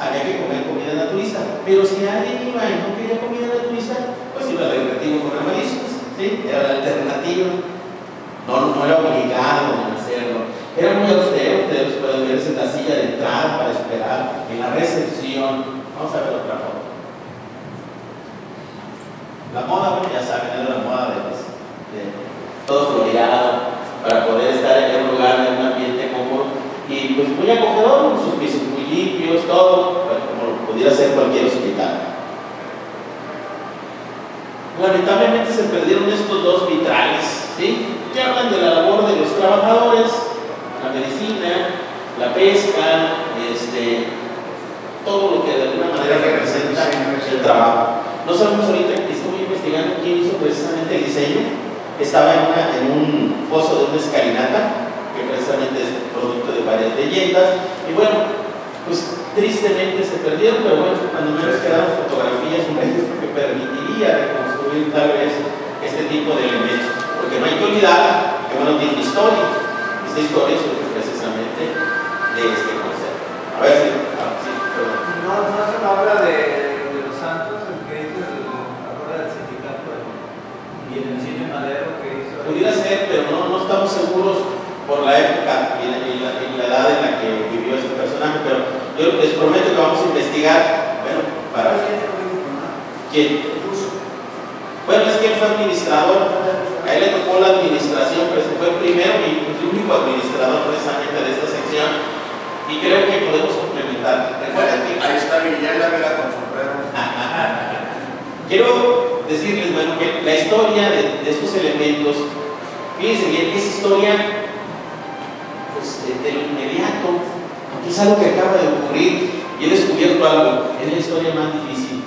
había que comer comida naturista. Pero si alguien iba y no quería comida naturista, pues iba al recreativo con mariscos, ¿sí? Era la alternativa. No, no era obligado a hacerlo. Era muy austero, ustedes pueden verse en la silla de entrada para esperar, en la recepción. Vamos a ver otra foto. La moda, ya saben, era la moda de, de todo floreado, para poder estar en un lugar, en un ambiente cómodo y pues muy acogedor, sus pisos muy limpios, todo, como pudiera ser cualquier hospital. Lamentablemente se perdieron estos dos vitrales, ¿sí? que hablan de la labor de los trabajadores, la medicina, la pesca, este, todo lo que de alguna manera representa el trabajo. No sabemos ahorita, estoy investigando quién hizo precisamente el diseño. Estaba en, una, en un foso de una escalinata, que precisamente es producto de varias leyendas. Y bueno, pues tristemente se perdieron, pero bueno, cuando menos quedaron fotografías, un registro que permitiría reconstruir tal vez este tipo de elementos. Porque no hay que olvidar que bueno, tiene historia. Esta historia surge precisamente de este concepto. A ver si. Ah, sí, perdón. No, no es una obra de, de los santos, el que hizo el, la obra del sindicato y en el cine Madero que hizo. Pudiera ser, pero no, no estamos seguros por la época y la, y la, y la edad en la que vivió este personaje, pero yo les prometo que vamos a investigar, bueno, para... ¿Quién? Bueno, es que él fue administrador, a él le tocó la administración, pero fue el primero y el único administrador precisamente de esta sección, y creo que podemos complementar. Recuerden que Ahí está Villena, mira con sombrero. Quiero decirles, bueno, que la historia de, de estos elementos, fíjense bien, es historia pues, de, de lo inmediato, es algo que acaba de ocurrir y he descubierto algo, es la historia más difícil.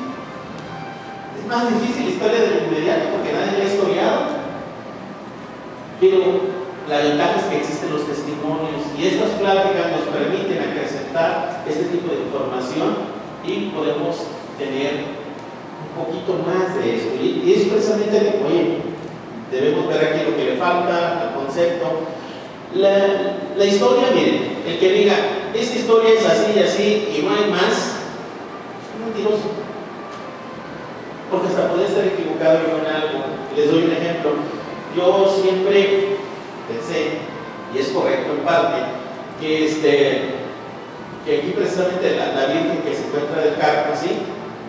Es más difícil la historia de lo inmediato porque nadie la ha historiado. Pero la ventaja es que existen los testimonios y estas pláticas nos permiten acrecentar este tipo de información y podemos tener un poquito más de eso. Y, es precisamente de, oye, debemos ver aquí lo que le falta, el concepto. La, la historia, miren, el que diga, esta historia es así y así y no hay más, es mentiroso. Porque hasta puede estar equivocado yo en algo. Les doy un ejemplo. Yo siempre pensé, y es correcto en parte, que, este, que aquí precisamente la, la Virgen que se encuentra del Carpo, ¿sí?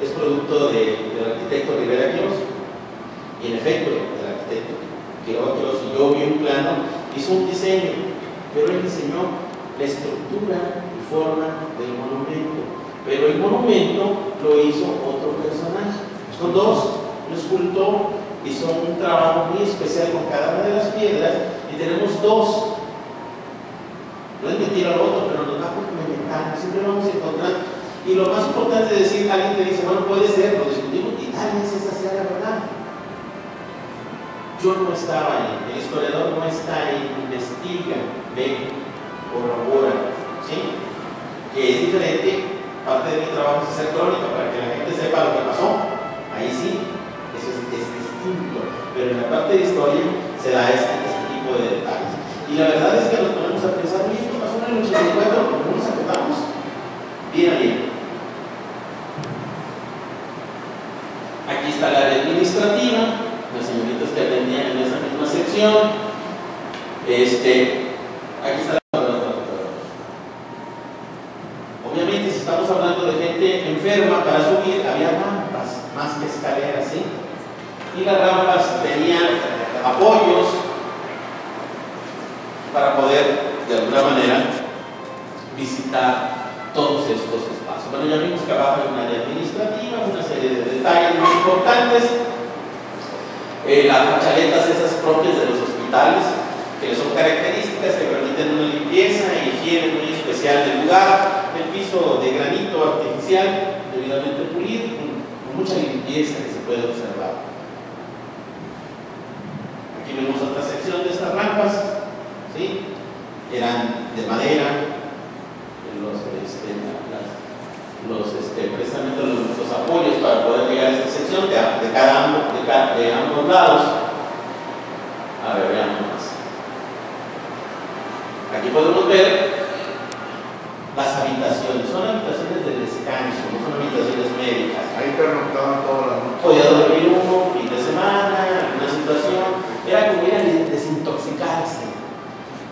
es producto de, del arquitecto Rivera Quirós. Y en efecto, el arquitecto Quiroga Quirós, y yo vi un plano, hizo un diseño, pero él diseñó la estructura y forma del monumento. Pero el monumento lo hizo otro personaje. Son dos, un escultor hizo un trabajo muy especial con cada una de las piedras y tenemos dos. No es mentira lo otro, pero nos va complementando, siempre vamos a encontrar. Y lo más importante es decir, alguien te dice, bueno, puede ser, lo discutimos y tal vez esa sea la verdad. Yo no estaba ahí, el historiador no investiga, ve, corrobora, ¿sí? Que es diferente, parte de mi trabajo es hacer crónica para que la gente sepa lo que pasó. Ahí sí, eso es, distinto. Pero en la parte de historia se da este, este tipo de detalles. Y la verdad es que nos ponemos a pensar, oye, esto pasó en el 84, ¿cómo nos acordamos? Bien, bien. Aquí está la área administrativa, las señoritas que atendían en esa misma sección. Este, aquí está la Obviamente, si estamos hablando de gente para subir había rampas más que escaleras, ¿sí? Y las rampas tenían apoyos para poder, de alguna manera, visitar todos estos espacios. Bueno, ya vimos que abajo hay una área administrativa, una serie de detalles muy importantes. Eh, las fachaletas esas propias de los hospitales, que son características que permiten una limpieza e higiene muy especial del lugar, el piso de granito artificial, debidamente pulido, con, mucha limpieza que se puede observar. Aquí vemos otra sección de estas rampas, ¿sí? eran de madera, los, este, las, los, este, precisamente los, apoyos para poder llegar a esta sección de, cada de, cada, de ambos lados. A ver, veamos más. Aquí podemos ver las habitaciones, son habitaciones habitaciones médicas. Ahí pernoctaban toda la noche. Podía dormir uno, fin de semana, una situación. Era como ir a desintoxicarse,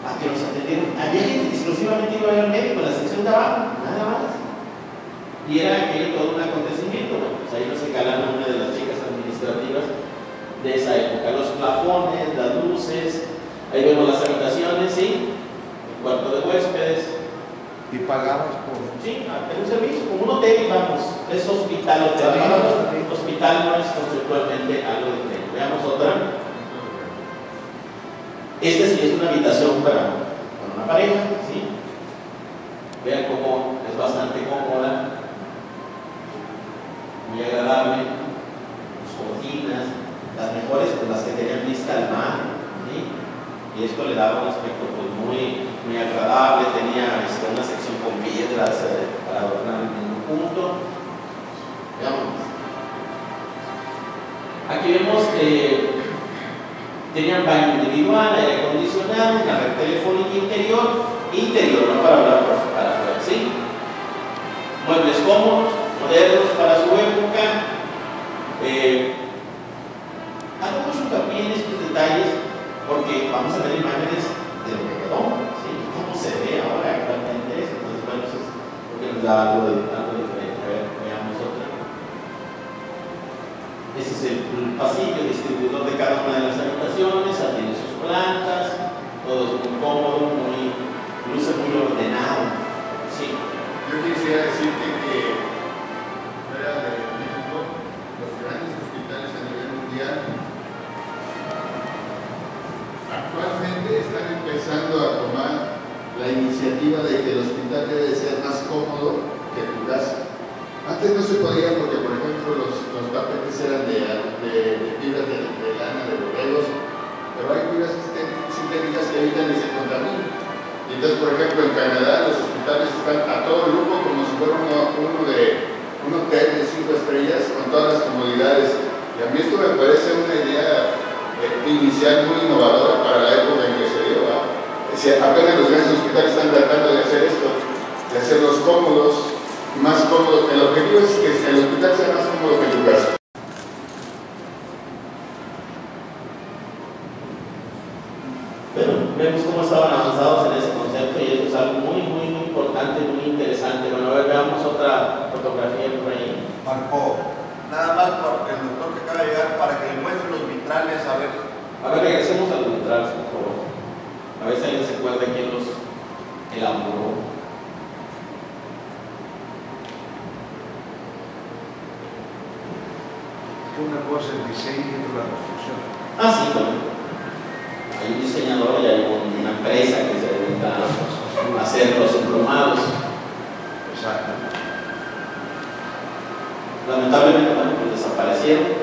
a que nos atendieran. Había gente que exclusivamente iba a ver al médico en la sección de abajo, nada más. Y era aquello todo un acontecimiento. Bueno, pues ahí nos encalaron una de las chicas administrativas de esa época. Los plafones, las luces, ahí vemos las habitaciones, ¿sí? El cuarto de huéspedes, Y pagabas por. Sí, un servicio, como un hotel, vamos, es hospital hotel. Hospital no es conceptualmente algo diferente. Veamos otra. Esta sí es una habitación para, para una pareja, ¿sí? Vean cómo es bastante cómoda, muy agradable, sus cortinas, las mejores, pues las que tenían vista al mar, ¿sí? Y esto le daba un aspecto pues, muy, muy agradable, tenía este, una sección con piedras eh, para adornar el mismo punto. Aquí vemos que tenían baño individual, aire acondicionado, una red telefónica interior, interior, no para hablar para afuera, ¿sí? Muebles cómodos, modernos para su época. Ese es el, pasillo distribuidor de cada una de las habitaciones, tiene sus plantas, todo es muy cómodo, muy, luce muy ordenado. Sí. Yo quisiera decirte que fuera de México, los grandes hospitales a nivel mundial actualmente están empezando a tomar la iniciativa de que el hospital debe ser más cómodo que tu casa. Antes no se podía porque, por los, los tapetes eran de, de, de fibras de, lana, de borregos, pero hay fibras sintéticas que evitan que se entonces, por ejemplo, en Canadá los hospitales están a todo lujo como si fuera uno, de un hotel de cinco estrellas con todas las comodidades. Y a mí esto me parece una idea eh, inicial muy innovadora para la época en que se dio. ¿va? Es decir, apenas los grandes hospitales están tratando de hacer esto, de hacerlos cómodos, más cómodos. El objetivo es que el hospital sea más cómodo que tu casa. Bueno, vemos cómo estaban avanzados en ese concepto y eso es algo muy, muy, muy importante, muy interesante. Bueno, a ver, veamos otra fotografía por ahí. Marco, nada más porque el doctor que acaba de llegar para que le muestre los vitrales, a ver. A ver, regresemos a los vitrales, por favor. A ver si alguien se acuerda quién los elaboró. El diseño y otra la construcción. Ah, sí, bueno. Hay un diseñador y hay una empresa que se dedica a hacer los emplumados. Exacto. Lamentablemente, bueno, pues desaparecieron.